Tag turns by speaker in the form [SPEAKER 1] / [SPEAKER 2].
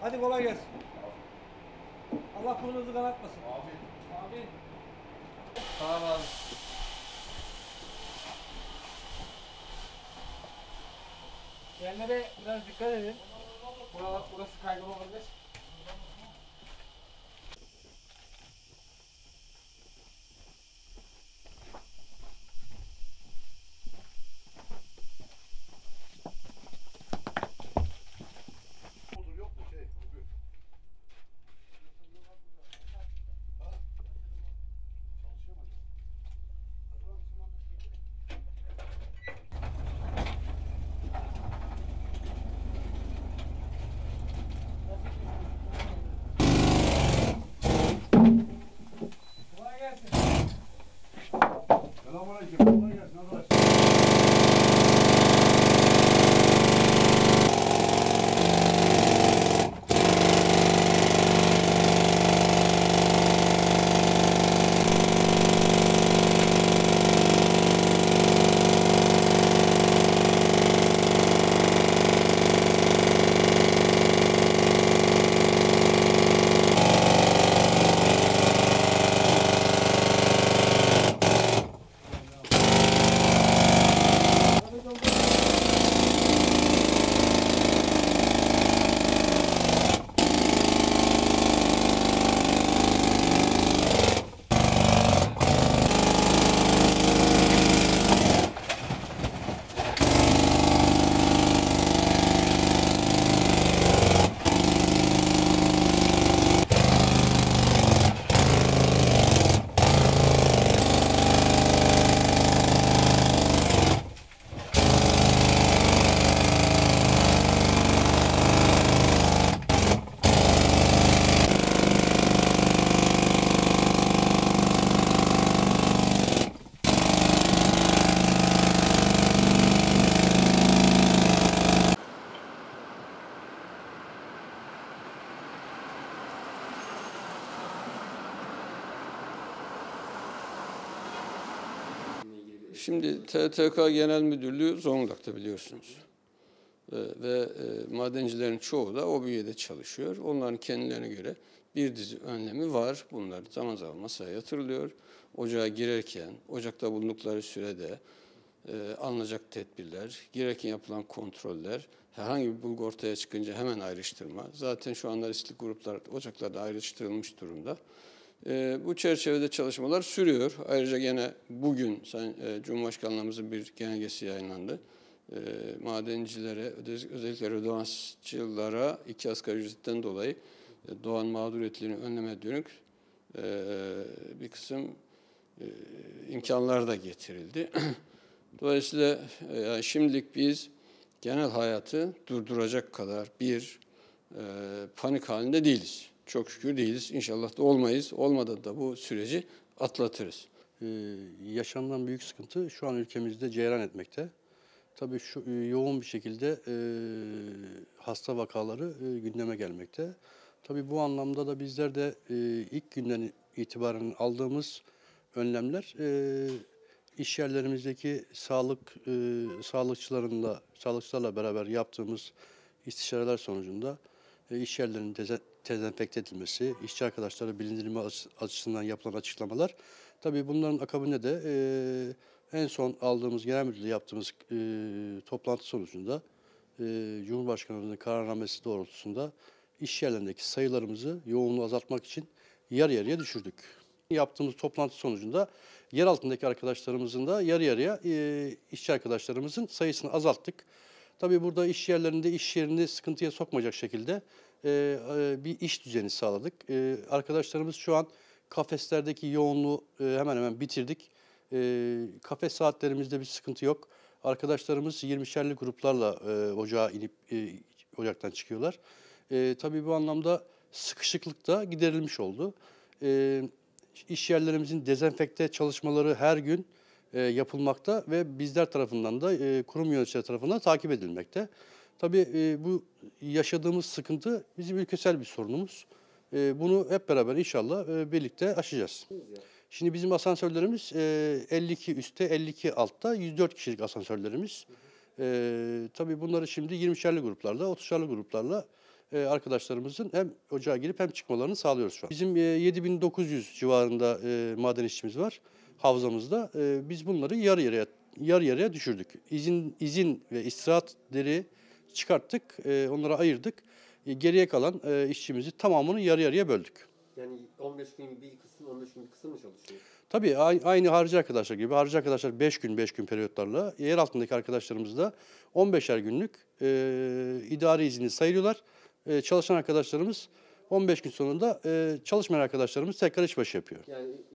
[SPEAKER 1] Hadi kolay gelsin. Allah kolunuzu kanatmasın. Amin. Amin. Ol abi. Yerlere biraz dikkat edin. Buralar, burası kaygan olabilir.
[SPEAKER 2] Şimdi TTK Genel Müdürlüğü Zonguldak'ta biliyorsunuz. Ee, Ve e, madencilerin çoğu da o bünyede çalışıyor. Onların kendilerine göre bir dizi önlemi var. Bunlar zaman zaman masaya yatırılıyor. Ocağa girerken, ocakta bulundukları sürede e, alınacak tedbirler, girerken yapılan kontroller, herhangi bir bulgu ortaya çıkınca hemen ayrıştırma. Zaten şu anda riskli gruplar ocaklarda ayrıştırılmış durumda. E, bu çerçevede çalışmalar sürüyor. Ayrıca gene bugün e, Cumhurbaşkanlığımızın bir genelgesi yayınlandı. E, madencilere, özellikle rödansçılara iki asgari ücretten dolayı e, doğan mağduriyetlerini önleme dönük e, bir kısım imkanlar da getirildi. Dolayısıyla yani şimdilik biz genel hayatı durduracak kadar bir panik halinde değiliz. Çok şükür değiliz. İnşallah da olmayız. Olmadan da bu süreci atlatırız.
[SPEAKER 3] Ee, yaşanılan büyük sıkıntı şu an ülkemizde cereyan etmekte. Tabii şu e, yoğun bir şekilde e, hasta vakaları e, gündeme gelmekte. Tabii bu anlamda da bizler de e, ilk günden itibaren aldığımız önlemler e, iş yerlerimizdeki sağlık e, sağlıkçılarında sağlıkçılarla beraber yaptığımız istişareler sonucunda e, iş yerlerinin dezenfekte edilmesi, işçi arkadaşlara bilindirilme açı- açısından yapılan açıklamalar. Tabii bunların akabinde de e, en son aldığımız genel müdürle yaptığımız e, toplantı sonucunda e, Cumhurbaşkanımızın kararnamesi doğrultusunda iş yerlerindeki sayılarımızı yoğunluğu azaltmak için yarı yarıya düşürdük. Yaptığımız toplantı sonucunda yer altındaki arkadaşlarımızın da yarı yarıya e, işçi arkadaşlarımızın sayısını azalttık. Tabii burada iş yerlerinde iş yerini sıkıntıya sokmayacak şekilde e, e, bir iş düzeni sağladık. E, arkadaşlarımız şu an kafeslerdeki yoğunluğu e, hemen hemen bitirdik. E, kafes saatlerimizde bir sıkıntı yok. Arkadaşlarımız 20'şerli gruplarla e, ocağa inip e, ocaktan çıkıyorlar. E, tabii bu anlamda sıkışıklık da giderilmiş oldu. E, iş yerlerimizin dezenfekte çalışmaları her gün e, yapılmakta ve bizler tarafından da e, kurum yöneticileri tarafından takip edilmekte. Tabii e, bu yaşadığımız sıkıntı bizim ülkesel bir sorunumuz. E, bunu hep beraber inşallah e, birlikte aşacağız. Şimdi bizim asansörlerimiz e, 52 üstte, 52 altta, 104 kişilik asansörlerimiz. Tabii bunları şimdi 20'şerli gruplarla, 30'şerli gruplarla arkadaşlarımızın hem ocağa girip hem çıkmalarını sağlıyoruz şu an. Bizim e, 7900 civarında maden işçimiz var havzamızda. Biz bunları yarı yarıya yarı yarıya düşürdük. İzin izin ve istirahatleri çıkarttık, e, onlara ayırdık. E, geriye kalan e, işçimizi tamamını yarı yarıya böldük.
[SPEAKER 4] Yani 15 gün bir kısım, 15 gün bir kısım mı çalışıyor?
[SPEAKER 3] Tabii ay- aynı harcı arkadaşlar gibi. Harcı arkadaşlar 5 gün 5 gün periyotlarla. Yer altındaki arkadaşlarımız da 15'er günlük e, idari izni sayılıyorlar. E, çalışan arkadaşlarımız 15 gün sonunda e, çalışmayan arkadaşlarımız tekrar işbaşı yapıyor.
[SPEAKER 4] Yani